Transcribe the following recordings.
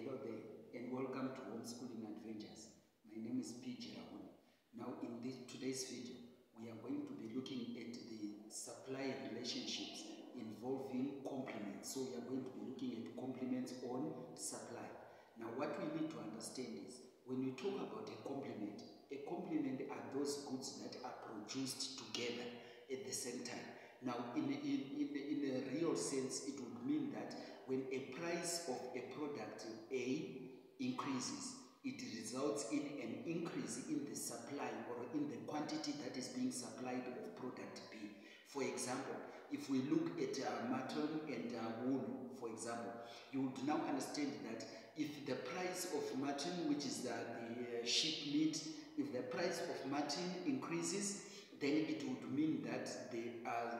Hello there, and welcome to Homeschooling Adventures. My name is PJ Rahul. Now, in this today's video, we are going to be looking at the supply relationships involving complements. So, we are going to be looking at complements on supply. Now, what we need to understand is when we talk about a complement, a complement are those goods that are produced together at the same time. Now, in, in, in, in a real sense, it would mean that when a price of a product A increases, it results in an increase in the supply or in the quantity that is being supplied of product B. For example, if we look at uh, mutton and uh, wool, for example, you would now understand that if the price of mutton, which is uh, the uh, sheep meat, if the price of mutton increases, then it would mean that the, uh,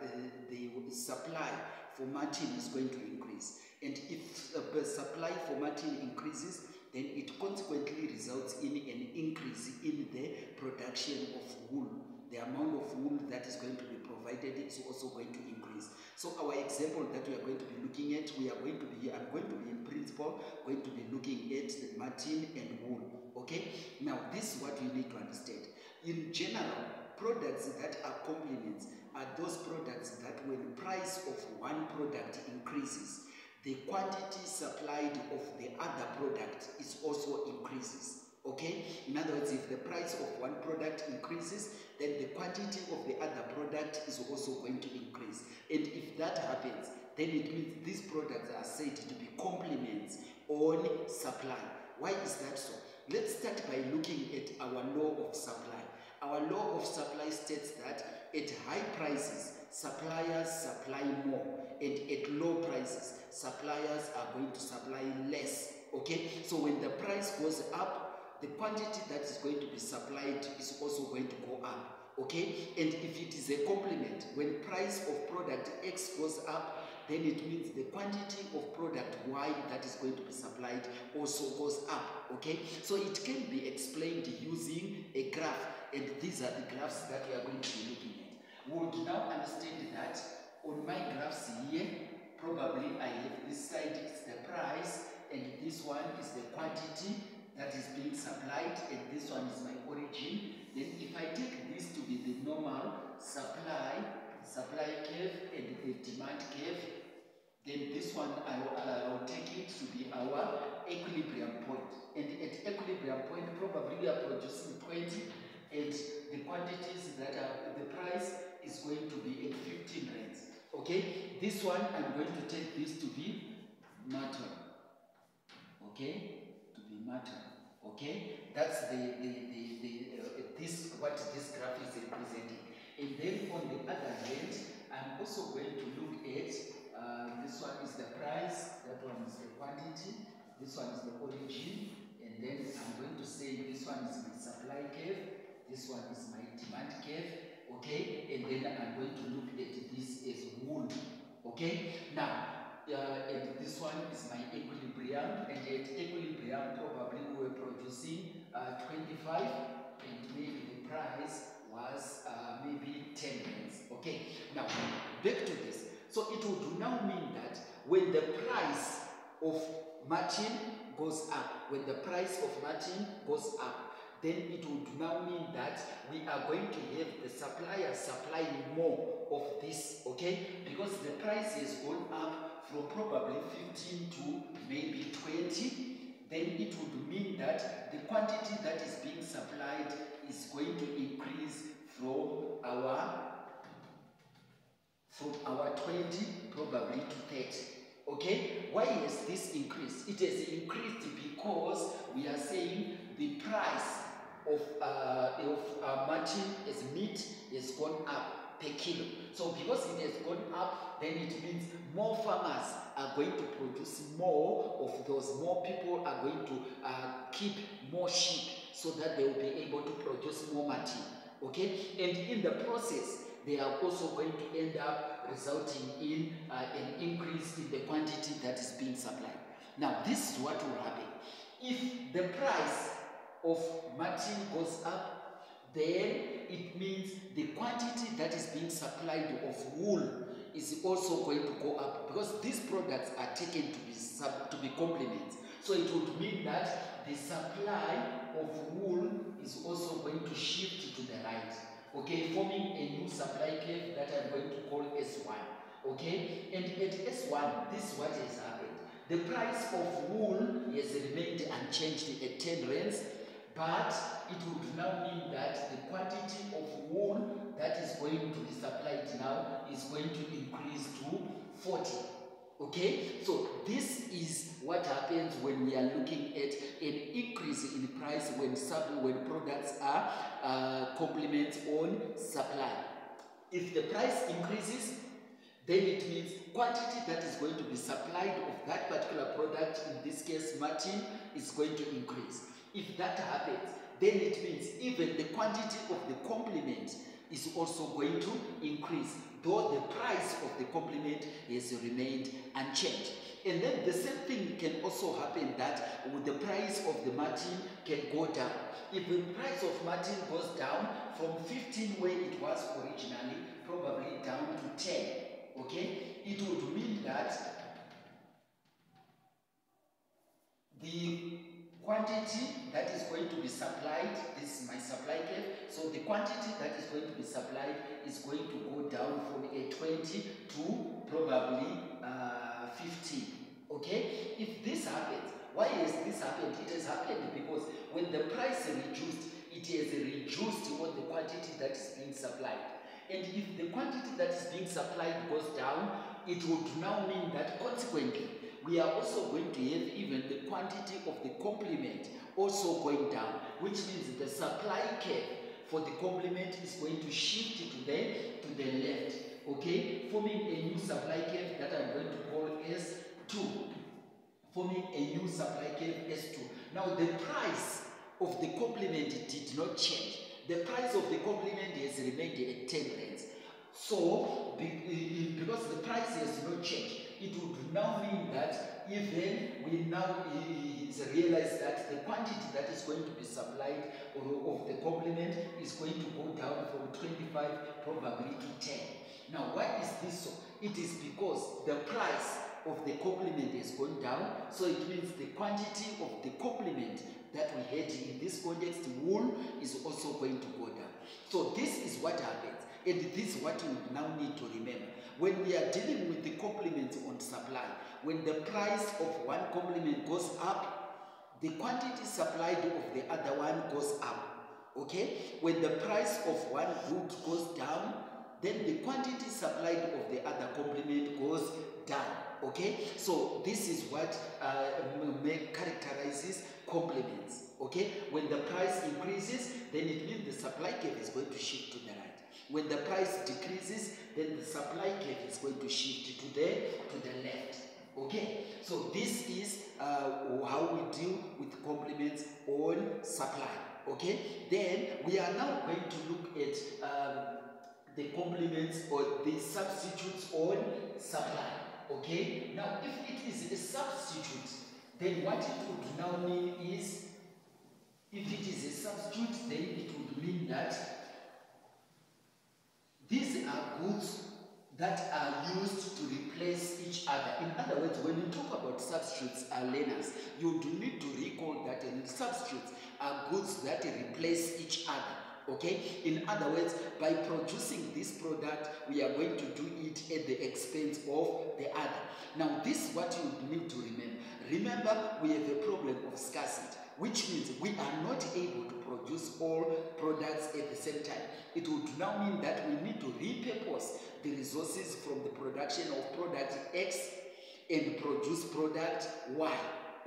the, the supply for mutton is going to increase. And if the supply for mutton increases, then it consequently results in an increase in the production of wool. The amount of wool that is going to be provided is also going to increase. So our example that we are going to be looking at, we are going to be, I'm going to be in principle, going to be looking at the mutton and wool. Okay? Now this is what you need to understand. In general, products that are complements are those products that when price of one product increases, the quantity supplied of the other product is also increases. Okay? In other words, if the price of one product increases, then the quantity of the other product is also going to increase. And if that happens, then it means these products are said to be complements on supply. Why is that so? Let's start by looking at our law of supply. Our law of supply states that at high prices, suppliers supply more, and at low prices, are going to supply less. Okay, so when the price goes up, the quantity that is going to be supplied is also going to go up. Okay, and if it is a complement, when price of product X goes up, then it means the quantity of product Y that is going to be supplied also goes up. Okay, so it can be explained using a graph, and these are the graphs that we are going to be looking at. We would now understand that on my graphs here, probably I this side is the price, and this one is the quantity that is being supplied, and this one is my origin. Then if I take this to be the normal supply, supply curve and the demand curve, then this one I will, take it to be our equilibrium point. And at equilibrium point, probably we are producing 20, and the quantities that are the price is going to be at 15 rands. Okay, this one I'm going to take this to be mutton. Okay, to be mutton. Okay, that's the the the, the uh, this what this graph is representing. And then on the other hand, I'm also going to look at uh, this one is the price, that one is the quantity, this one is the origin, and then I'm going to say this one is my supply curve, this one is my demand curve, okay, and then I'm going to look at this as wool, okay. Now, uh, and this one is my equilibrium, and at equilibrium probably we were producing uh, 25, and maybe the price was uh, maybe 10 pence. Okay, now back to this. So it would now mean that when the price of mutton goes up, when the price of mutton goes up, then it would now mean that we are going to have the supplier supplying more of this, okay? Because the price has gone up from probably 15 to maybe 20, then it would mean that the quantity that is being supplied is going to increase from our from our 20 probably to 30 okay? Why has this increased? It has increased because we are saying the price of uh, of uh, mutton as meat has gone up per kilo. So because it has gone up then it means more farmers are going to produce more of those. More people are going to uh, keep more sheep so that they will be able to produce more mutton okay? And in the process they are also going to end up resulting in uh, an increase in the quantity that is being supplied. Now this is what will happen. If the price of mutton goes up then it means the quantity that is being supplied of wool is also going to go up because these products are taken to be sub, to be complements So it would mean that the supply of wool is also going to shift to the right. Okay, forming a new supply curve that I'm going to call S1. Okay, and at S1, this is what has happened. The price of wool has remained unchanged at 10 rands, but it would now mean that the quantity of wool that is going to be supplied now is going to increase to 40. Okay, so this is what happens when we are looking at an increase in price when sub when products are uh, complements on supply. If the price increases, then it means quantity that is going to be supplied of that particular product, in this case mutton, is going to increase. If that happens, then it means even the quantity of the complement is also going to increase, though the price of the complement has remained unchanged. And then the same thing can also happen that with the price of the mutton can go down. If the price of mutton goes down from 15 where it was originally, probably down to 10, okay, it would mean that the quantity that is going to be supplied, this is my supply curve, so the quantity that is going to be supplied is going to go down from a 20 to probably uh, 15, okay? If this happens, why has this happened? It has happened because when the price is reduced, it has reduced what the quantity that is being supplied. And if the quantity that is being supplied goes down, it would now mean that consequently, we are also going to have even the quantity of the complement also going down, which means the supply curve for the complement is going to shift to the, to the left, okay? Forming a new supply curve that I'm going to call S2. Forming a new supply curve S2. Now the price of the complement did not change. The price of the complement has remained at 10 rands. So, uh, uh, because the price has not changed, it would now mean that even we now realize that the quantity that is going to be supplied of the complement is going to go down from 25 probably to 10. Now, why is this so? It is because the price of the complement has gone down, so it means the quantity of the complement that we had in this context, wool, is also going to go down. So this is what happens, and this is what you now need to remember. When we are dealing with the complements on supply, when the price of one complement goes up, the quantity supplied of the other one goes up. Okay? When the price of one good goes down, then the quantity supplied of the other complement goes down. Okay? So this is what uh, characterizes complements. Okay? When the price increases, then it means the supply curve is going to shift to the right. When the price decreases, then the supply curve is going to shift to the to the left. Okay, so this is uh, how we deal with complements on supply. Okay, then we are now going to look at um, the complements or the substitutes on supply. Okay, now if it is a substitute, then what it would now mean is if it is a substitute, then it would mean that these are goods that are used to replace each other. In other words, when you talk about substitutes are learners, you do need to recall that substitutes are goods that replace each other. Okay? In other words, by producing this product, we are going to do it at the expense of the other. Now, this is what you need to remember. Remember, we have a problem of scarcity, which means we are not able to produce all products at the same time. It would now mean that we need to repurpose the resources from the production of product X and produce product Y.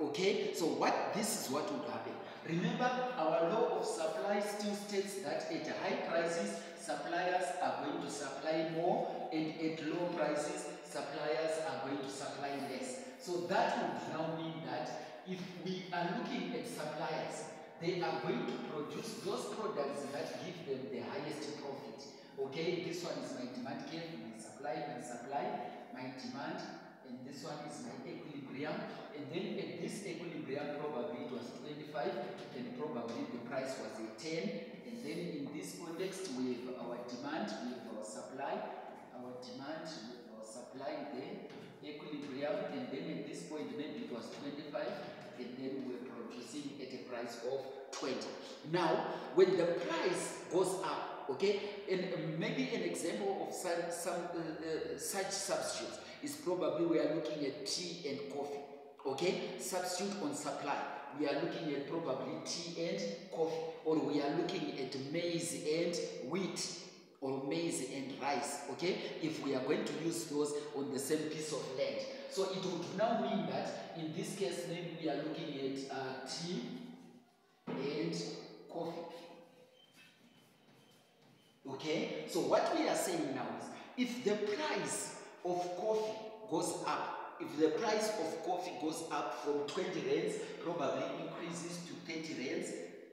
Okay, so what this is what would happen. Remember, our law of supply still states that at high prices, suppliers are going to supply more, and at low prices, suppliers are going to supply less. So that would now mean that if we are looking at suppliers, they are going to produce those products that give them the highest profit. Okay, this one is my demand curve, my supply, my supply, my demand, and this one is my equilibrium. And then at this equilibrium, probably it was 25, and probably the price was a 10. And then in this context, we have our demand, we have our supply, our demand, we have our supply there, equilibrium, and then at this point, maybe it was 25, and then we're producing at a price of 20. Now, when the price goes up, okay, and maybe an example of some, some uh, uh, such substitutes is probably we are looking at tea and coffee, okay, substitute on supply. We are looking at probably tea and coffee, or we are looking at maize and wheat, or maize and rice, okay, if we are going to use those on the same piece of land. So it would now mean that in this case, maybe we are looking at uh, tea and so what we are saying now is if the price of coffee goes up, if the price of coffee goes up from 20 rands, probably increases to 30 rands.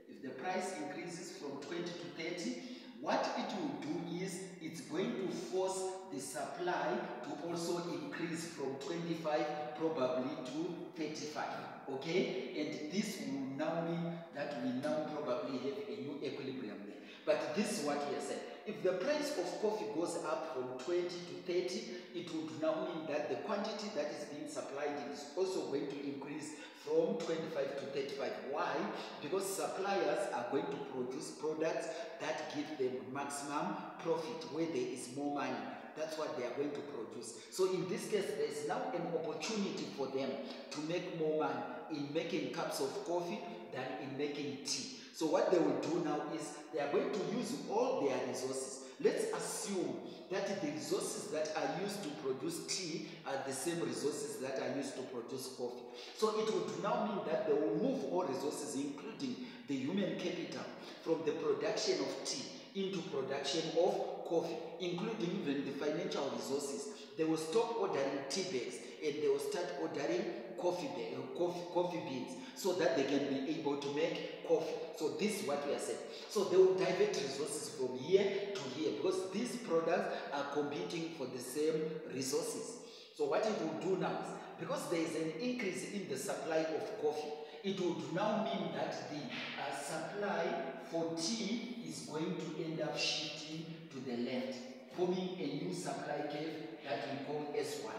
If the price increases from 20 to 30, what it will do is it's going to force the supply to also increase from 25 probably to 35 okay? And this will now mean that we now probably have a new equilibrium. There but this is what we are saying if the price of coffee goes up from 20 to 30 it would now mean that the quantity that is being supplied is also going to increase from 25 to 35. Why? Because suppliers are going to produce products that give them maximum profit where there is more money. That's what they are going to produce. So in this case, there is now an opportunity for them to make more money in making cups of coffee than in making tea. So what they will do now is they are going to use all their resources. Let's assume that the resources that are used to produce tea are the same resources that are used to produce coffee. So it would now mean that they will move all resources, including the human capital, from the production of tea into production of coffee, including even the financial resources. They will stop ordering tea bags and they will start ordering coffee, coffee, coffee beans so that they can be able to make coffee. So this is what we are saying. So they will divert resources from here to here because these products are competing for the same resources. So what it will do now is because there is an increase in the supply of coffee, it would now mean that the uh, supply for tea is going to end up shifting to the left, forming a new supply curve that we call S1.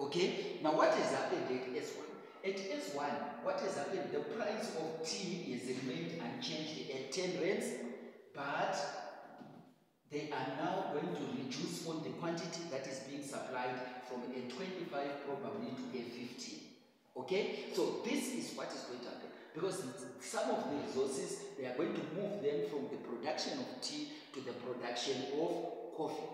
Okay? Now what is happened at S1? At S1, what has happened? The price of tea has remained unchanged at 10 rands, but they are now going to reduce on the quantity that is being supplied from a 25 probably to a 15. Okay? So this is what is going to happen. Because some of the resources, they are going to move them from the production of tea to the production of coffee.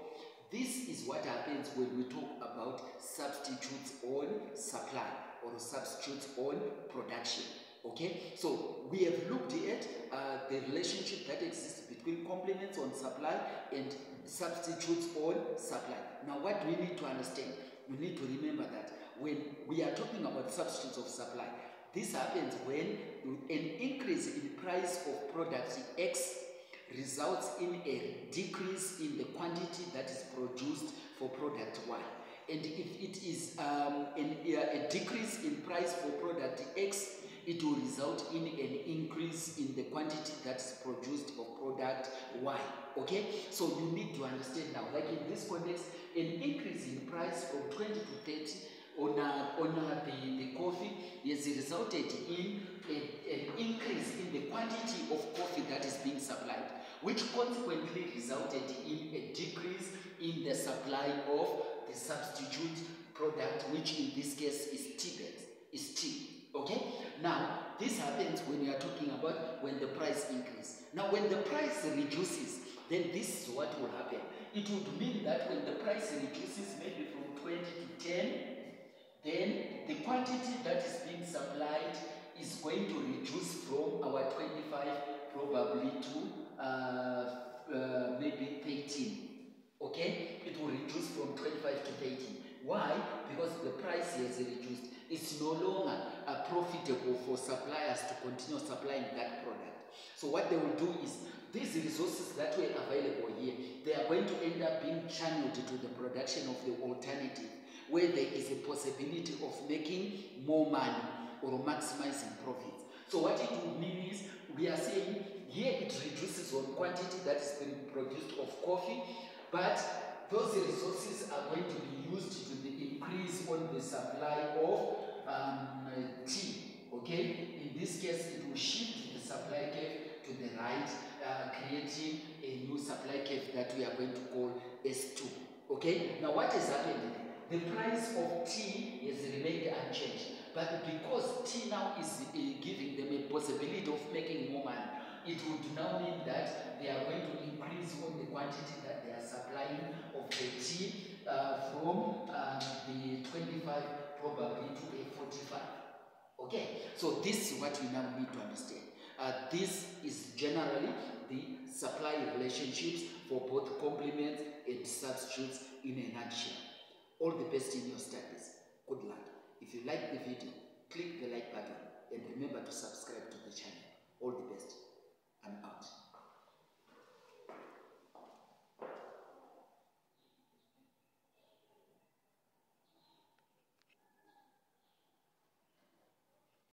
This is what happens when we talk about substitutes on supply or substitutes on production. Okay, so we have looked at uh, the relationship that exists between complements on supply and substitutes on supply. Now, what we need to understand, we need to remember that when we are talking about substitutes of supply, this happens when an increase in price of product X results in a decrease in the quantity that is produced for product Y. And if it is um, an, a decrease in price for product X, it will result in an increase in the quantity that is produced of product Y. Okay? So you need to understand now, like in this context, an increase in price from 20 to 30 on, uh, on uh, the, the coffee has resulted in a, an increase in the quantity of coffee that is being supplied, which consequently resulted in a decrease in the supply of the substitute product, which in this case is bags, is tea. Okay? Now, this happens when you are talking about when the price increases. Now, when the price reduces, then this is what will happen. It would mean that when the price reduces maybe from 20 to 10, then the quantity that is being supplied is going to reduce from our 25 probably to uh, uh, maybe 13. Okay? It will reduce from 25 to 13. Why? Because the price has reduced. It's no longer uh, profitable for suppliers to continue supplying that product. So what they will do is these resources that were available here, they are going to end up being channeled to the production of the alternative, where there is a possibility of making more money or maximizing profits. So what it would mean is we are saying here it reduces on quantity that is being produced of coffee, but those resources are going to be used to the increase on the supply of um, tea, okay? In this case, it will shift the supply curve to the right, uh, creating a new supply curve that we are going to call S2. Okay, now what has happened? The price of tea has remained unchanged, but because tea now is uh, giving them a possibility of making more money, it would now mean that they are going to increase on the quantity that supplying of the tea uh, from uh, the 25 probably to a 45. Okay, so this is what we now need to understand. Uh, this is generally the supply relationships for both complements and substitutes in a nutshell. All the best in your studies. Good luck. If you like the video, click the like button and remember to subscribe to the channel. All the best. I'm out.